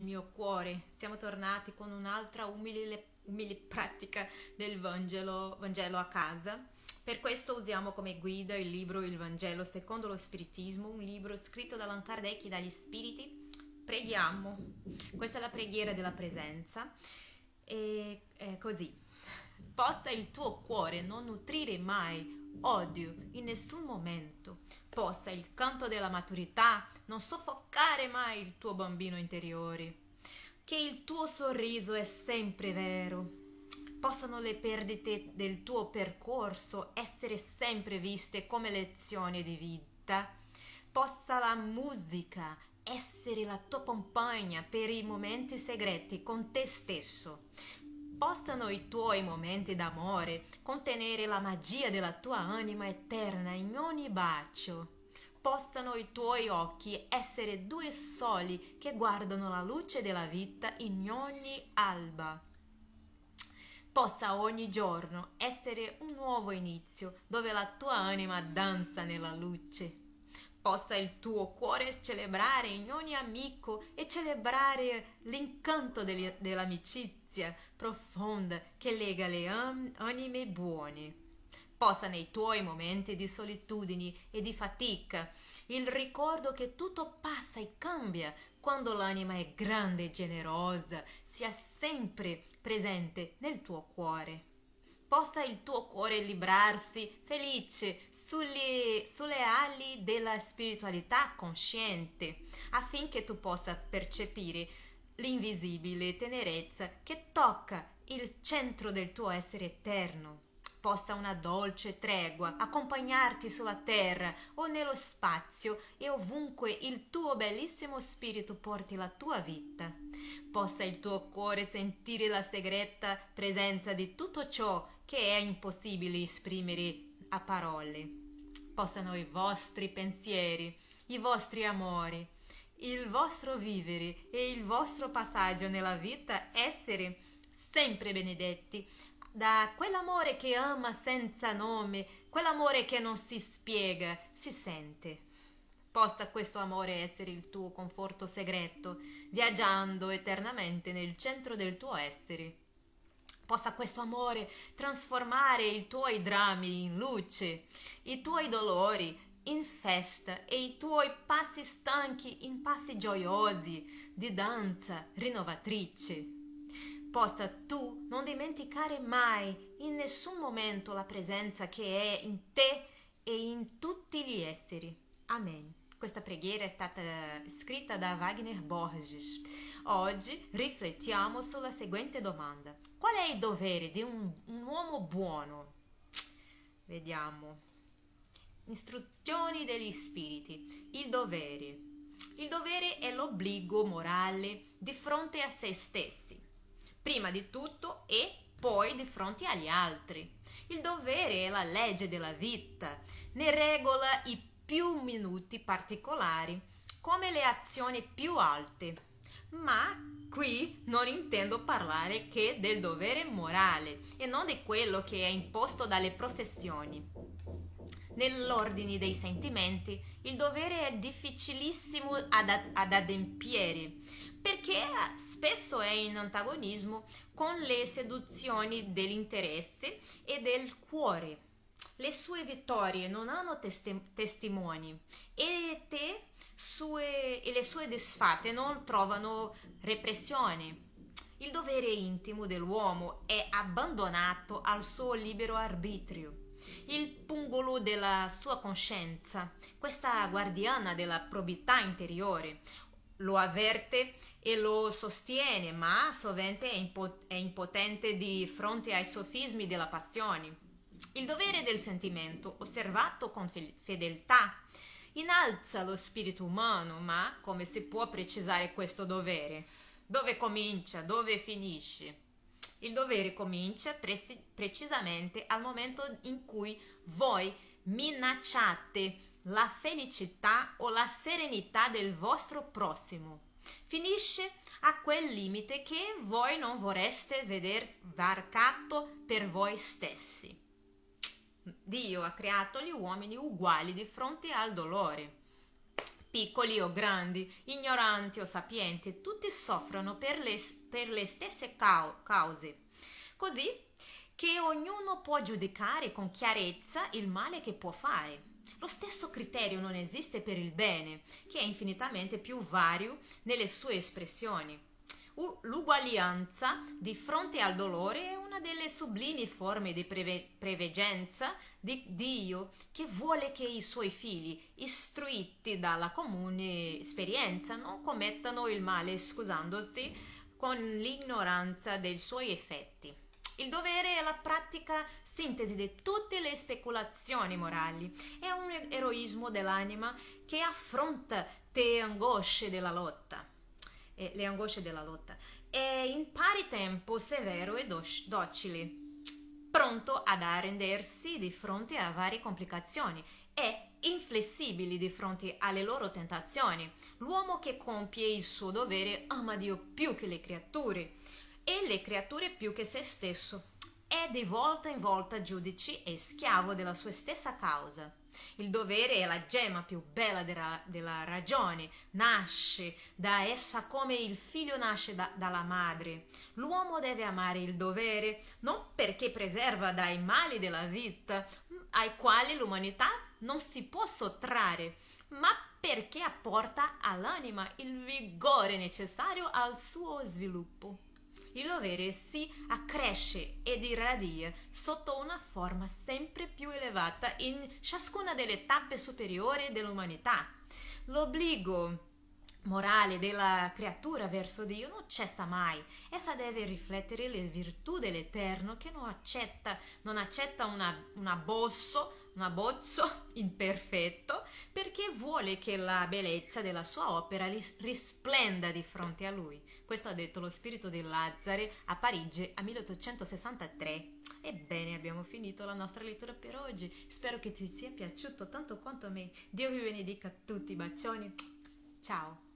mio cuore, siamo tornati con un'altra umile, umile pratica del Vangelo, Vangelo a casa. Per questo usiamo come guida il libro Il Vangelo secondo lo Spiritismo, un libro scritto da Allan Kardec dagli Spiriti. Preghiamo. Questa è la preghiera della presenza. E è così. Possa il tuo cuore non nutrire mai odio in nessun momento. Possa il canto della maturità non soffocare mai il tuo bambino interiore. Che il tuo sorriso è sempre vero. Possano le perdite del tuo percorso essere sempre viste come lezioni di vita. Possa la musica essere la tua compagna per i momenti segreti con te stesso possano i tuoi momenti d'amore contenere la magia della tua anima eterna in ogni bacio. Possano i tuoi occhi essere due soli che guardano la luce della vita in ogni alba. Possa ogni giorno essere un nuovo inizio dove la tua anima danza nella luce possa il tuo cuore celebrare in ogni amico e celebrare l'incanto dell'amicizia profonda che lega le anime buone. Possa nei tuoi momenti di solitudine e di fatica il ricordo che tutto passa e cambia quando l'anima è grande e generosa sia sempre presente nel tuo cuore. Possa il tuo cuore librarsi felice sulle, sulle ali della spiritualità cosciente, affinché tu possa percepire l'invisibile tenerezza che tocca il centro del tuo essere eterno. Possa una dolce tregua accompagnarti sulla terra o nello spazio e ovunque il tuo bellissimo spirito porti la tua vita. Possa il tuo cuore sentire la segreta presenza di tutto ciò che è impossibile esprimere a parole possano i vostri pensieri, i vostri amori, il vostro vivere e il vostro passaggio nella vita essere sempre benedetti da quell'amore che ama senza nome, quell'amore che non si spiega, si sente. Possa questo amore essere il tuo conforto segreto, viaggiando eternamente nel centro del tuo essere possa questo amore trasformare i tuoi drammi in luce, i tuoi dolori in festa e i tuoi passi stanchi in passi gioiosi di danza rinnovatrice. Possa tu non dimenticare mai in nessun momento la presenza che è in te e in tutti gli esseri. Amen. Questa preghiera è stata scritta da Wagner Borges. Oggi riflettiamo sulla seguente domanda. Qual è il dovere di un, un uomo buono? Vediamo. Istruzioni degli spiriti. Il dovere. Il dovere è l'obbligo morale di fronte a se stessi, prima di tutto e poi di fronte agli altri. Il dovere è la legge della vita, ne regola i più minuti particolari, come le azioni più alte. Ma qui non intendo parlare che del dovere morale e non di quello che è imposto dalle professioni. Nell'ordine dei sentimenti, il dovere è difficilissimo ad, ad adempiere perché spesso è in antagonismo con le seduzioni dell'interesse e del cuore le sue vittorie non hanno testi- testimoni e, te, sue, e le sue disfatte non trovano repressione. Il dovere intimo dell'uomo è abbandonato al suo libero arbitrio. Il pungolo della sua coscienza, questa guardiana della probità interiore, lo avverte e lo sostiene, ma sovente è, impo- è impotente di fronte ai sofismi della passione. Il dovere del sentimento, osservato con fedeltà, innalza lo spirito umano, ma come si può precisare questo dovere? Dove comincia? Dove finisce? Il dovere comincia pre- precisamente al momento in cui voi minacciate la felicità o la serenità del vostro prossimo. Finisce a quel limite che voi non vorreste veder varcato per voi stessi. Dio ha creato gli uomini uguali di fronte al dolore. Piccoli o grandi, ignoranti o sapienti, tutti soffrono per le, per le stesse cause. Così che ognuno può giudicare con chiarezza il male che può fare. Lo stesso criterio non esiste per il bene, che è infinitamente più vario nelle sue espressioni. L'uguaglianza di fronte al dolore è una delle sublimi forme di preve- preveggenza di Dio che vuole che i suoi figli, istruiti dalla comune esperienza, non commettano il male scusandosi con l'ignoranza dei suoi effetti. Il dovere è la pratica sintesi di tutte le speculazioni morali. È un eroismo dell'anima che affronta le angosce della lotta. Eh, le angosce della lotta. È in pari tempo severo e docile, pronto ad arrendersi di fronte a varie complicazioni e inflessibili di fronte alle loro tentazioni. L'uomo che compie il suo dovere ama Dio più che le creature e le creature più che se stesso. È di volta in volta giudice e schiavo della sua stessa causa. Il dovere è la gemma più bella della, della ragione, nasce da essa come il figlio nasce da, dalla madre. L'uomo deve amare il dovere non perché preserva dai mali della vita, ai quali l'umanità non si può sottrarre, ma perché apporta all'anima il vigore necessario al suo sviluppo il dovere si accresce ed irradia sotto una forma sempre più elevata in ciascuna delle tappe superiori dell'umanità. L'obbligo morale della creatura verso Dio non cessa mai. Essa deve riflettere le virtù dell'Eterno che non accetta, non accetta una, un abbozzo, un abbozzo imperfetto perché vuole che la bellezza della sua opera risplenda di fronte a lui. Questo ha detto lo spirito di Lazzare a Parigi a 1863. Ebbene, abbiamo finito la nostra lettura per oggi. Spero che ti sia piaciuto tanto quanto a me. Dio vi benedica tutti. Bacioni. Ciao.